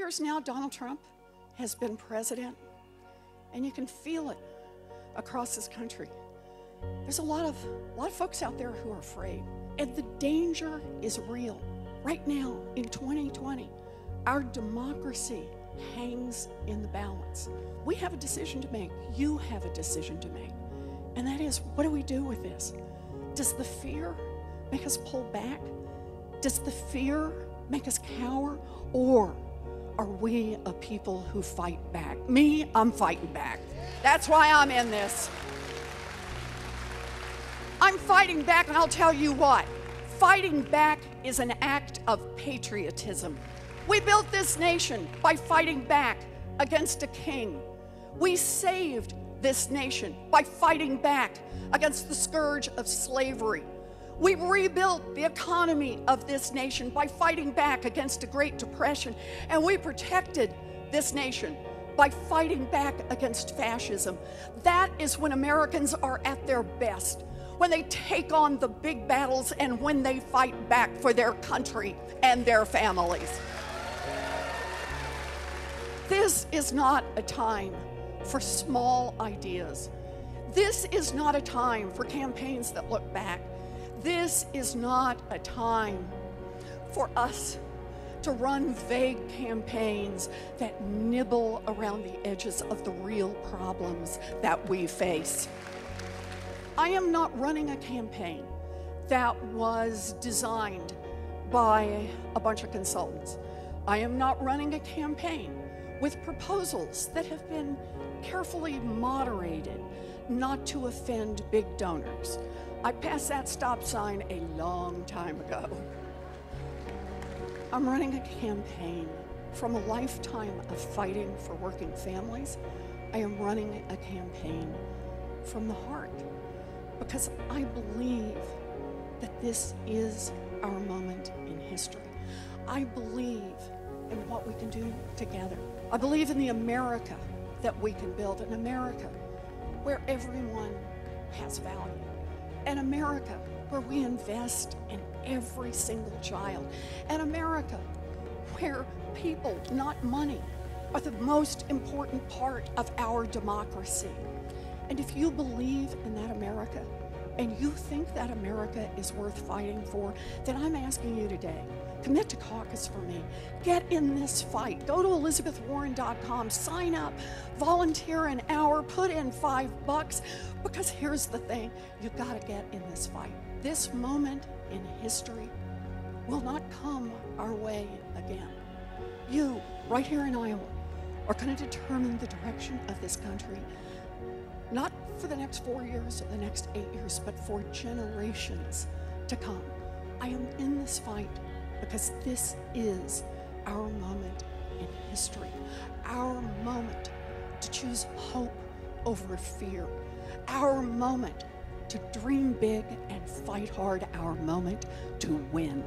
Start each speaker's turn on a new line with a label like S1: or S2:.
S1: years now, Donald Trump has been president, and you can feel it across this country. There's a lot of, a lot of folks out there who are afraid, and the danger is real. Right now, in 2020, our democracy hangs in the balance. We have a decision to make. You have a decision to make. And that is what do we do with this? Does the fear make us pull back? Does the fear make us cower? Or are we a people who fight back? Me, I'm fighting back. That's why I'm in this. I'm fighting back, and I'll tell you what fighting back is an act of patriotism. We built this nation by fighting back against a king. We saved this nation by fighting back against the scourge of slavery. We rebuilt the economy of this nation by fighting back against a Great Depression, and we protected this nation by fighting back against fascism. That is when Americans are at their best, when they take on the big battles and when they fight back for their country and their families. This is not a time for small ideas. This is not a time for campaigns that look back. This is not a time for us to run vague campaigns that nibble around the edges of the real problems that we face. I am not running a campaign that was designed by a bunch of consultants. I am not running a campaign with proposals that have been carefully moderated not to offend big donors. I passed that stop sign a long time ago. I'm running a campaign from a lifetime of fighting for working families. I am running a campaign from the heart because I believe that this is our moment in history. I believe in what we can do together. I believe in the America that we can build, an America where everyone has value, an America where we invest in every single child, an America where people, not money, are the most important part of our democracy. And if you believe in that America and you think that America is worth fighting for, then I'm asking you today Commit to caucus for me. Get in this fight. Go to elizabethwarren.com, sign up, volunteer an hour, put in five bucks. Because here's the thing you've got to get in this fight. This moment in history will not come our way again. You, right here in Iowa, are going to determine the direction of this country, not for the next four years or the next eight years, but for generations to come. I am in this fight because this is our moment in history, our moment to choose hope over fear, our moment to dream big and fight hard, our moment to win.